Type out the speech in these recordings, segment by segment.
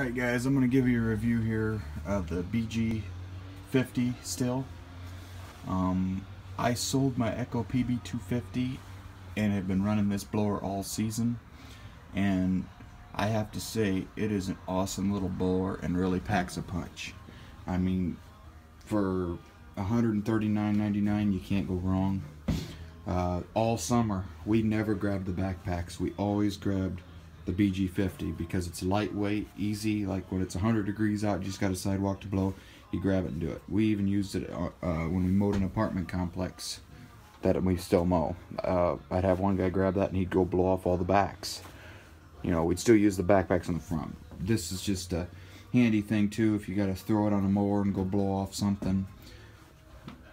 Alright guys, I'm going to give you a review here of the BG50 Stihl. Um, I sold my Echo PB250 and have been running this blower all season and I have to say it is an awesome little blower and really packs a punch. I mean for $139.99 you can't go wrong. Uh, all summer we never grabbed the backpacks. We always grabbed the BG50 because it's lightweight, easy. Like when it's 100 degrees out, you just got a sidewalk to blow. You grab it and do it. We even used it uh, uh, when we mowed an apartment complex that we still mow. Uh, I'd have one guy grab that and he'd go blow off all the backs. You know, we'd still use the backpacks on the front. This is just a handy thing too if you got to throw it on a mower and go blow off something.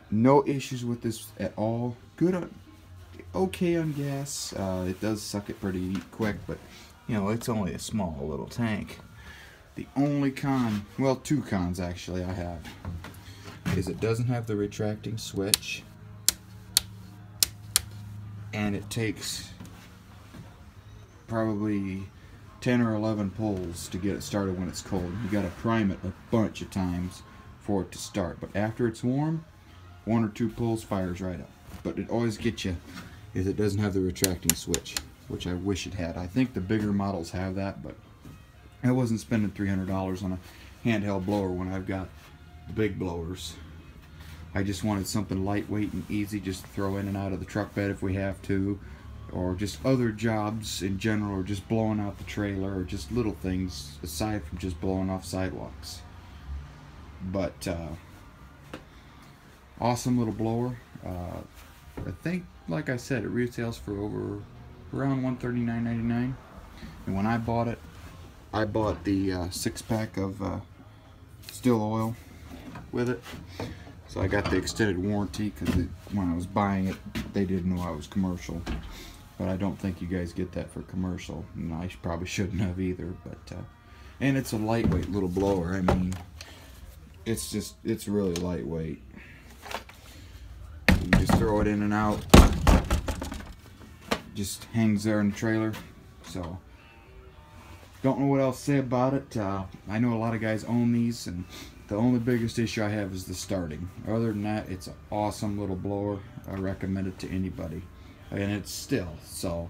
No issues with this at all. Good on, okay on gas. Uh, it does suck it pretty quick, but you know, it's only a small little tank. The only con, well, two cons actually I have, is it doesn't have the retracting switch, and it takes probably 10 or 11 pulls to get it started when it's cold. You got to prime it a bunch of times for it to start. But after it's warm, one or two pulls fires right up. But it always gets you is it doesn't have the retracting switch which I wish it had. I think the bigger models have that, but I wasn't spending $300 on a handheld blower when I've got big blowers. I just wanted something lightweight and easy just to throw in and out of the truck bed if we have to, or just other jobs in general, or just blowing out the trailer, or just little things aside from just blowing off sidewalks. But, uh, awesome little blower. Uh, I think, like I said, it retails for over around $139.99 and when I bought it I bought the uh, six pack of uh, Stihl oil with it. So I got the extended warranty because when I was buying it they didn't know I was commercial. But I don't think you guys get that for commercial and I probably shouldn't have either but uh, and it's a lightweight little blower. I mean it's just it's really lightweight. You just throw it in and out just hangs there in the trailer. So, don't know what else to say about it. Uh, I know a lot of guys own these, and the only biggest issue I have is the starting. Other than that, it's an awesome little blower. I recommend it to anybody. And it's Stihl, so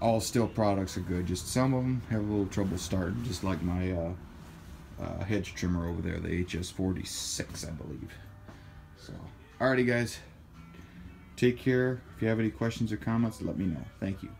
all Stihl products are good. Just some of them have a little trouble starting, just like my uh, uh, hedge trimmer over there, the HS46, I believe. So, alrighty guys. Take care. If you have any questions or comments, let me know. Thank you.